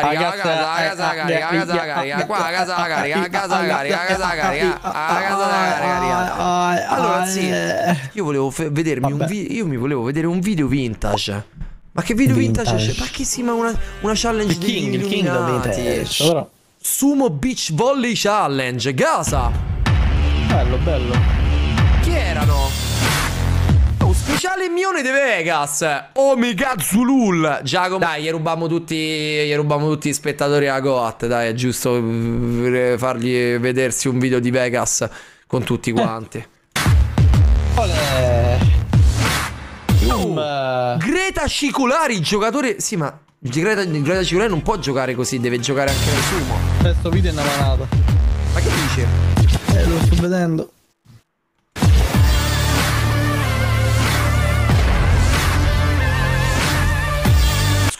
carica, a casa, a carica, a casa carica, a casa carica, a casa carica, a casa carica, a casa carica. Allora, sì, io volevo vedermi un video, io mi volevo vedere un video vintage. Ma che video vintage, vintage c'è? Ma che sì, ma una, una challenge il King, il King del vintage. Allora. Sumo Beach Volley Challenge, Gaza. Bello, bello. Chi erano? Speciale Mione de Vegas. Omega Zulul Giacomo Dai gli rubiamo tutti Gli rubiamo tutti gli spettatori a Goat. Dai è giusto eh, fargli vedersi un video di Vegas Con tutti quanti. Eh. oh, Greta Scicolari Giocatore Sì ma Greta, Greta Scicolari non può giocare così Deve giocare anche nel sumo. Questo video è una manata. Ma che dici? Eh lo sto vedendo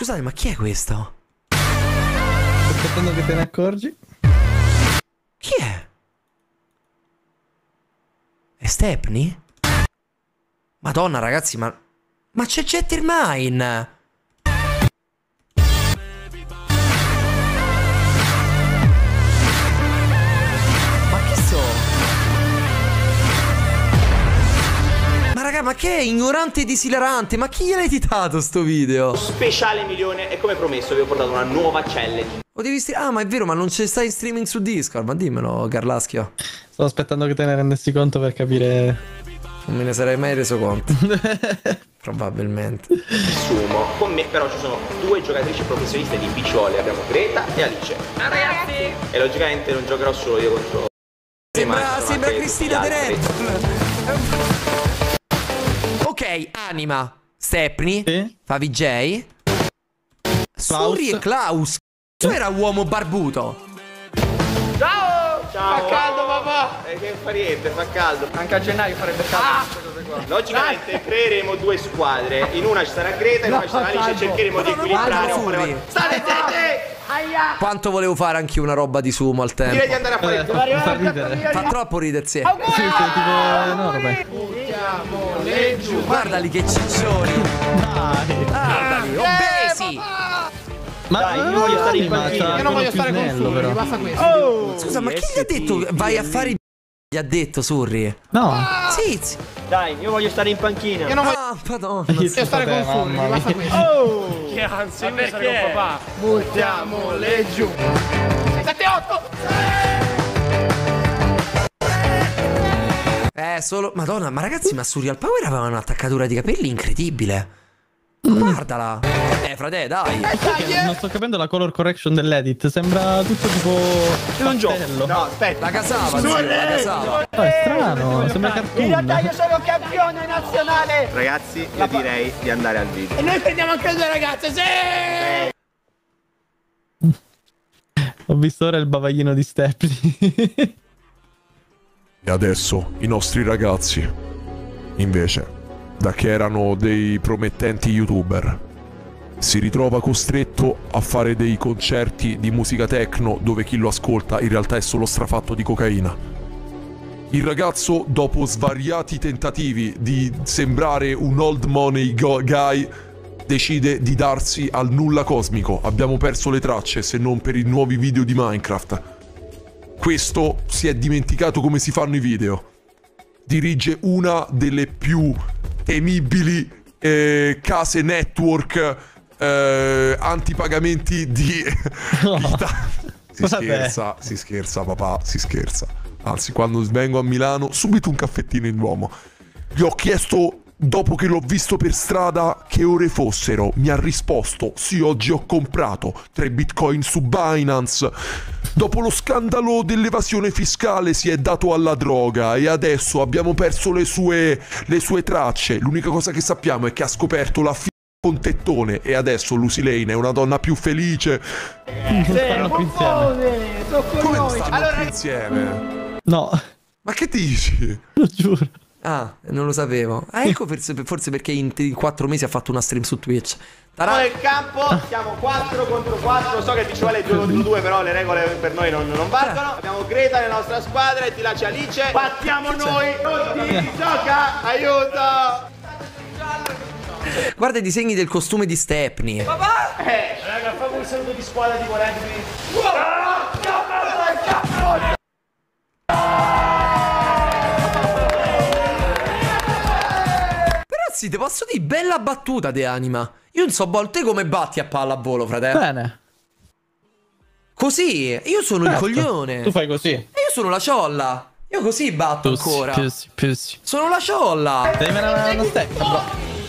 Scusate, ma chi è questo? Sto aspettando che te ne accorgi. Chi è? È Stepney? Madonna, ragazzi, ma... Ma c'è Jettermine! Ma che è ignorante ed esilarante? Ma chi gliel'ha editato sto video? Speciale milione e come promesso vi ho portato una nuova challenge. Ho devi Ah, ma è vero, ma non c'è stai in streaming su Discord. Ma dimmelo, Carlaschio. Sto aspettando che te ne rendessi conto per capire. Non me ne sarei mai reso conto. Probabilmente. Sumo. Con me però ci sono due giocatrici professioniste di picciole. Abbiamo Greta e Alice. Ah, ragazzi! E logicamente non giocherò solo io contro... Sembra, sembra Cristina De Red. Ok, Anima, Stepney, sì? fa VJ, Suri e Klaus. Tu era uomo barbuto. Ciao! Ciao! Fa caldo papà! Eh, che fa niente, fa caldo. Anche a gennaio farebbe caldo ah! Logicamente Dai. creeremo due squadre. In una ci sarà Greta, in no, una ci sarà Alice e cercheremo di equilibrare. State zitti! Aia. Quanto volevo fare anche una roba di sumo al tempo. Direi di andare a fare eh, fa, ridere. fa troppo ridere, sì. Auguri! Sì, sì, tipo enorme. Buttiamole giù. Guardali che ciccioni. Dai. Guardali, obesi. Ma dai, io voglio stare in panchina. Io non voglio stare con Fulvio, basta questo. Oh, Scusa, ma chi gli ha detto vai a fare i gli ha detto Surri? No. Ah! Sì, sì. Dai, io voglio stare in panchina. Io non voglio. Ah, madonna. Io voglio stare con Surri, basta questo. Oh! Che ansia, io perché? con papà. Buttiamole giù. 7 8. Eh, solo. Madonna, ma ragazzi, ma Surreal Power aveva un'attaccatura di capelli incredibile. Guardala. Eh, frate, dai. Eh, dai eh. Non sto capendo la color correction dell'edit. Sembra tutto tipo. Non gioco. No, aspetta. La casava, zio, la casava. Oh, è strano, sembra cartoon. In realtà io sono campione nazionale. Ragazzi, io direi di andare al video. E noi prendiamo anche le due ragazze, sì! Ho visto ora il bavaglino di Stepney. e adesso i nostri ragazzi, invece, da che erano dei promettenti youtuber. Si ritrova costretto a fare dei concerti di musica techno dove chi lo ascolta in realtà è solo strafatto di cocaina. Il ragazzo, dopo svariati tentativi di sembrare un old money guy, decide di darsi al nulla cosmico. Abbiamo perso le tracce se non per i nuovi video di Minecraft. Questo si è dimenticato come si fanno i video. Dirige una delle più temibili eh, case network eh, antipagamenti di no. si scherza, si scherza papà, si scherza. Anzi, quando vengo a Milano, subito un caffettino in Duomo. Gli ho chiesto Dopo che l'ho visto per strada, che ore fossero, mi ha risposto: Sì, oggi ho comprato 3 bitcoin su Binance. Dopo lo scandalo dell'evasione fiscale si è dato alla droga e adesso abbiamo perso le sue, le sue tracce. L'unica cosa che sappiamo è che ha scoperto la figlia con tettone e adesso Lucy Lane è una donna più felice. Eh, stanno più insieme. Come non stanno allora... più insieme? No. Ma che dici? Lo giuro. Ah, non lo sapevo. Ah, ecco forse, forse perché in, in, quattro mesi ha fatto una stream su Twitch. Tarà. Nel campo siamo 4 contro 4. So che ti ci vuole il gioco 2, però le regole per noi non, non valgono. Abbiamo Greta nella nostra squadra e ti lascia Alice. Battiamo noi. Pronti? Gioca! Aiuto! Guarda i disegni del costume di Stepney. Eh, raga, fammi un saluto di squadra di volenti. Però sì, ti posso dire, bella battuta De Anima. Io non so, boh, te come batti a pallavolo, fratello? Bene. Così, io sono il Certo. coglione. Tu fai così. E io sono la ciolla. Io così batto Pussi, ancora. pussi, pussi. Sono la ciolla. Devi mettere una stecca, bro.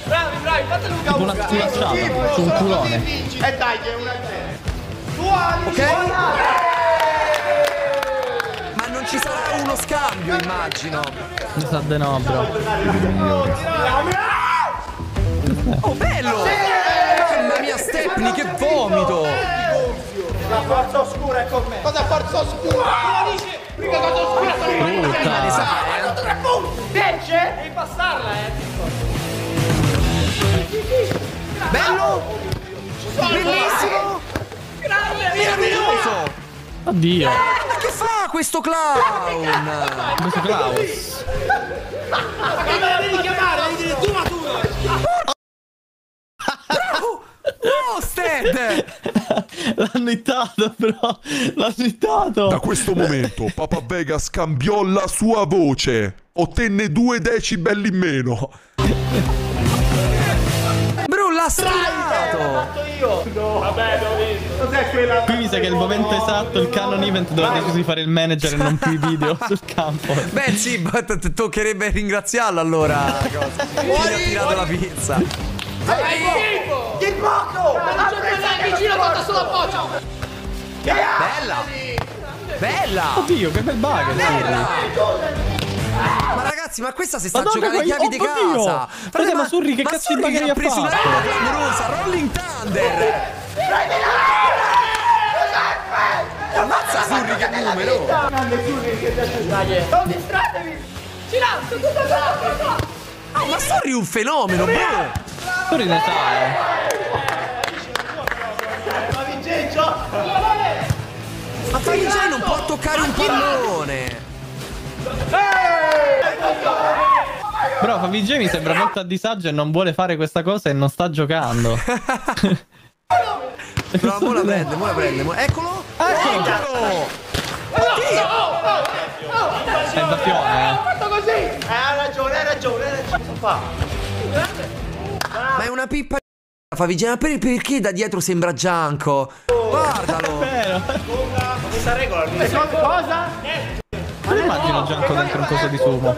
Bravi, bravi, fate Luca una sculacciata su un culone. E dai, che è una Buoni, Ok? Ma non ci sarà uno scambio, immagino. Mi sa de no, bro. Oh, bello! Mamma mia, Stepney, che vomito! La forza oscura è con me. Cosa forza oscura? Mica cosa oscura sono io. Puta. Legge? Devi passarla, eh. Bello! Bellissimo! Meraviglioso! Oddio. Ma che fa questo clown? Questo Klaus. Ma che me la devi chiamare? Devi dire tu maturo. Sted! L'hanno ittato, bro. L'hanno ittato. Da questo momento Papa Vegas cambiò la sua voce. Ottenne due decibel in meno. Bro, l'ha stilato! Fatto io. No. Vabbè, l'ho visto. Cos'è quella? Qui mi sa che è il momento esatto, il canon event dove ha deciso di fare il manager e non più i video sul campo. Beh, sì, ma toccherebbe ringraziarlo allora. Chi ha tirato la pizza? Che poco! Non c'è quella vicino porta sulla boccia! Bella! Bella! Oddio, che bel bug. Bella! Ma ragazzi, ma questa si sta Madonna, giocando le qua- chiavi di oddio! casa! Frate, ma Surri che cazzo di Surri bagagli ha preso fatto? una clamorosa, Rolling Thunder! Ammazza Surri che numero! Non distratevi! Silenzio, tutto tutto Oh, ma Surri è un fenomeno, bro! Ne sa, eh. Ma Vincenzo! Ma Favicai non può toccare un pallone! Però Favij mi sembra molto a disagio e non vuole fare questa cosa e non sta giocando. Però mo la prende, mo la prende, mo- eccolo! Eccolo! È doppione, eh. Eh, ha ragione, hai ragione, hai ragione. Ma è una pippa di Favicai, ma per- perché da dietro sembra Gianco? Guardalo! Vero. Questa regola non so cosa? Non immagino Gianco dentro un coso di sumo.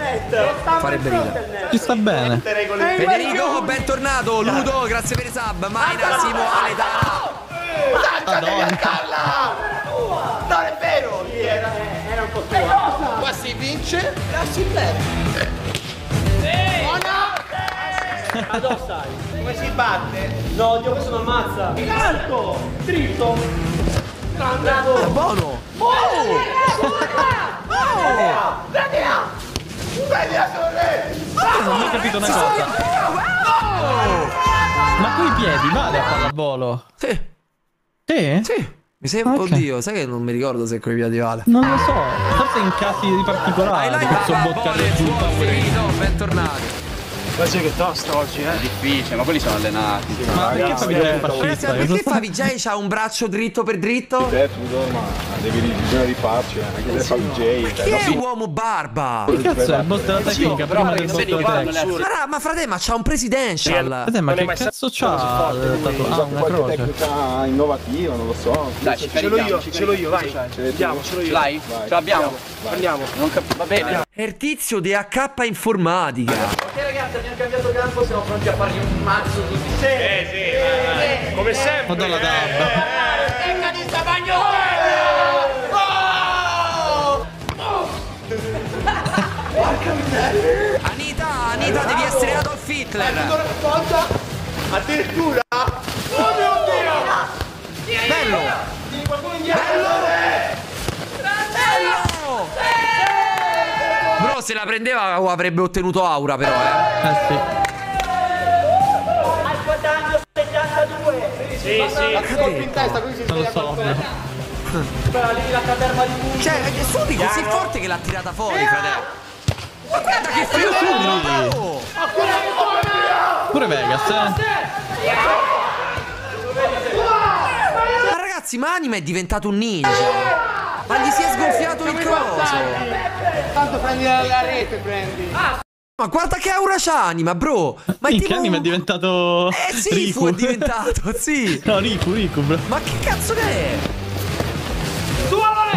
Farebbe ridere. Ci sta bene. Federico, bentornato! Ludo, grazie per i sub! Maina, Simo, Aletana! Madonna. Non è vero! Sì, Era, un po' tua. Qua si vince e si perde. Buona! Ma dove stai? Come si batte? No, Dio, questo non ammazza. Alto! Dritto! Bravo! Buono! Prendila sorre! Non ho capito una cosa. Ma coi piedi vale a pallavolo? Sì, Sì? sì. Mi sembra, Ok. oddio, sai che non mi ricordo se coi piedi vale. Non lo so. Forse in casi di Posso vai, boccare giù. finito, bentornati. Guarda che tosta oggi, eh. È difficile, ma quelli sono allenati. Ma perché ma Cosa perché sta- Favicai c'ha un braccio dritto per dritto? Eh, tu ma devi bisogna rifarci, eh, anche se fa il J. Chi è uomo barba? Che cazzo è il boss della tecnica prima del boss della tecnica? Ma, ra- ma frate, ma c'ha un presidential. Frate, ma che cazzo c'ha? eh, Ah, una croce. tecnica innovativa, non lo so. Dai, Ce l'ho io, ce l'ho io, vai. Andiamo, ce l'ho io. Dai, ce l'abbiamo. Andiamo. Va bene. Ertizio di AK Informatica. Ok ragazzi, abbiamo cambiato campo, siamo pronti a fargli un mazzo di... Sì, sì, come sempre. Madonna dab. Tecca di Stavagnolo! Anita, Anita, devi essere Adolf Hitler. Addirittura? Oh mio Dio! Bello. Di qualcuno indietro! Bello. Bro, se la prendeva oh, avrebbe ottenuto aura però, eh. Eh sì. Al guadagno 72! Sì, sì. Colpi in testa, così si Non lo sveglia so. Però lì la caterma di punti. Cioè, è Suri così forte che l'ha tirata fuori, fratello. Ma guarda che bravo! Pure pure Vegas, eh. Ma ragazzi, ma Anima è diventato un ninja. Ma gli si è sgonfiato il coso. Tanto prendi la, la rete, prendi. Ma guarda che aura c'ha Anima, bro. Ma Minchia, tipo... Anima è diventato... Eh sì, Riku. fu è diventato, sì. No, Riku, Riku, bro. Ma che cazzo che è?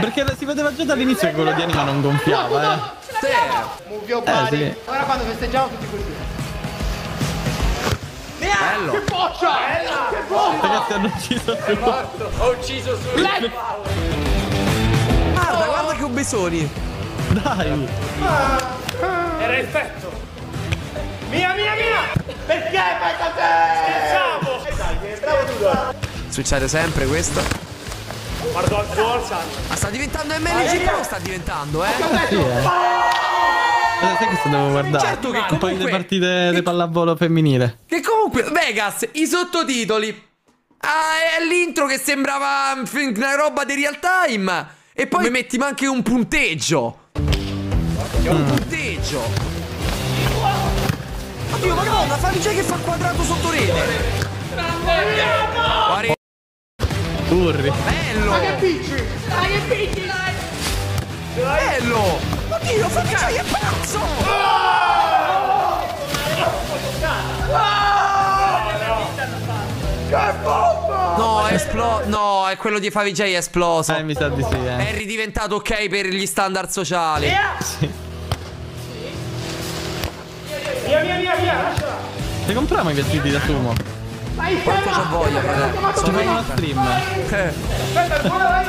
Perché si vedeva già dall'inizio che quello di Anima non gonfiava, eh. Sì. Move your body. sì. Ora quando festeggiamo tutti così. Bello. Che boccia! Che boccia! Ragazzi, hanno ucciso tu. Ho ucciso su. Guarda, obesoni. Dai. Era effetto. Mia, mia, mia! Perché pensa te? Scherziamo! Eh dai, bravo tu. Succede sempre questo. Guardo forza. Ma sta diventando MLG Pro sta diventando, eh? Sì, eh. Eh, Sai che sto devo guardare? Certo che Un po' comunque- di partite di pallavolo femminile. Che comunque, Vegas, i sottotitoli. Ah, è l'intro che sembrava mm, una roba di real time. E poi mi metti anche un punteggio. Un punteggio. Oddio, madonna, già che fa quadrato sotto rete. Guarda, Curri. bello. Che picci! Dai, che picchi, dai! Bello. Oddio, già che pazzo. No, è esploso. No, è quello di Favij è esploso. Eh, mi sa di sì, eh. È ridiventato ok per gli standard sociali. Via, via, via, via! Lasciala! Ti compriamo i vestiti da sumo? Quanto c'ho voglia, fratello. Ci fanno una stream. Eh. Aspetta, ancora vai!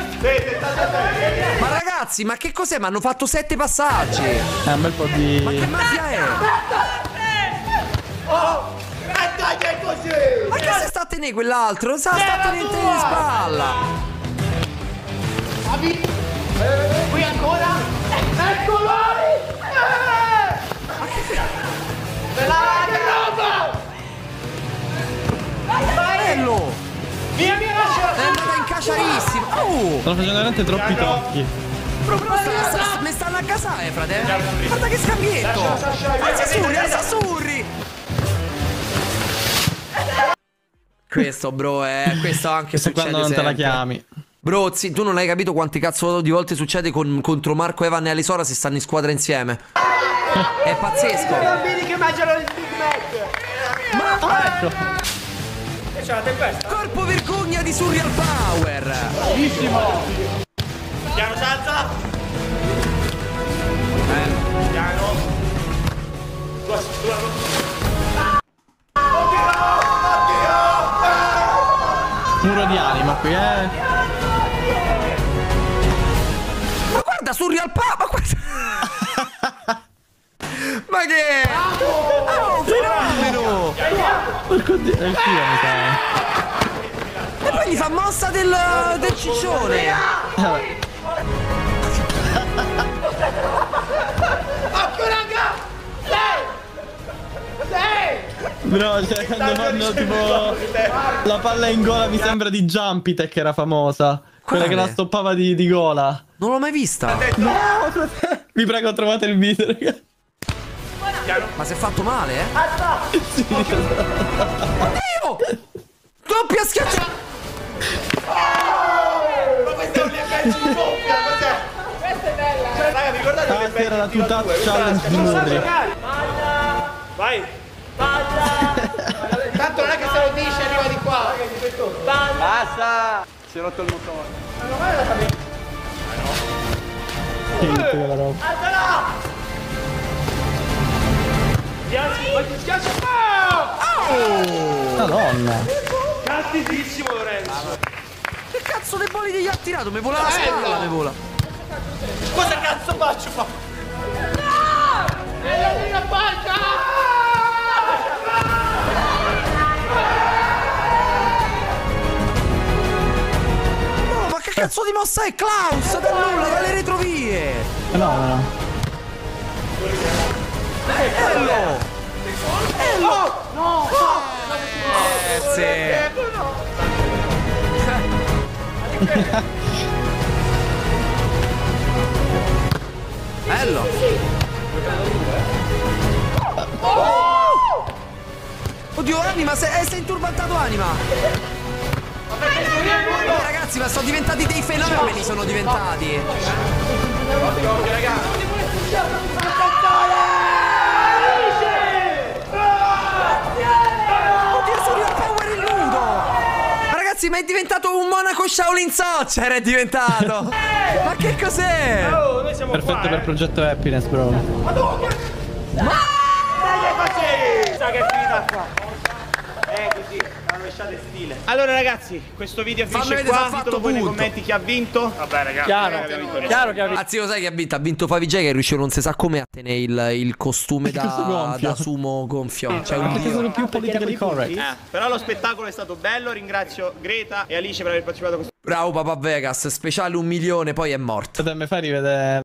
Ma ragazzi, ma che cos'è? Ma hanno fatto sette passaggi. È un bel po' di... Ma che mafia è? Ma che se sta a tenere quell'altro? Sa, sta a tenere in spalla. Avi! Qui ancora! Eccolo! Bella che roba! Bello. Via, via, lasciala! È andata in caciarissimo. Oh, Stanno facendo veramente troppi tocchi. proprio sta, sta, mi stanno a casare, fratello. Guarda che scambietto. Alza surri, alza surri. Questo, bro, è questo anche Questo succede quando non te la sempre. chiami. Bro, zi, tu non hai capito quanti cazzo di volte succede con- contro Marco Evan e Alisora se stanno in squadra insieme. È pazzesco. Bambini che mangiano il Big Mac! Ah, ecco. E c'è la tempesta! Corpo vergogna di Surreal Power. Piano salza! Qui, eh. Ma guarda Surreal Power, ma guarda. ma che è? Oh, fenomeno. Porco dio, è il Kio, mi sa. E poi gli fa mossa del, del ciccione. Bro, cioè quando fanno tipo la palla in gola mi sembra di Jumpy Tech era famosa. Quella che la stoppava di, di gola. Non l'ho mai vista. No, vi prego trovate il video, raga. Ma si è fatto male, eh? Sì, Oddio! Doppia schiaccia. Ma questo è un effetto in doppia, cos'è? Questa è bella! Cioè, raga, ricordate Ah, l'effetto sì, era la di tuta challenge di Murri. Vai! Tanto non è che se lo dice arriva di qua! Basta. Si è rotto il motore. Che hit quella roba. Schiacci, ma ti schiaccia! Oh! Madonna. Castissimo Lorenzo! Che cazzo dei bolidi gli ha tirato? Mi vola la spalla, mi vola. Cosa cazzo faccio? Fa? Cazzo di mossa è Klaus? Da nulla, dalle retrovie. No, no, no. Bello. Bello. No. Eh, sì. Bello. Oddio. Anima, sei, eh, sei inturbantato anima. Ragazzi, ma sono diventati dei fenomeni, sono diventati. Oddio, sono io power il nudo! Ma ragazzi, ma è diventato un Monaco Shaolin Soccer, è diventato! ma che cos'è? Oh, Perfetto qua, per eh. progetto happiness, bro. Dai, così! Sa che è finita qua. Eh, così, la rovesciata stile. Allora ragazzi, questo video finisce qua. ha fatto Ditelo voi nei commenti chi ha vinto. Vabbè ragazzi, Chiaro, abbiamo vinto noi. chiaro che ha vinto. Anzi, lo sai che ha vinto? Ha vinto Favij che è riuscito non si sa come a tenere il, il costume da, da sumo gonfio. Cioè, un Perché dio. sono più politically correct. Eh, però lo spettacolo è stato bello, ringrazio Greta e Alice per aver partecipato a questo Bravo Papa Vegas, speciale un milione, poi è morto. Mi fai rivedere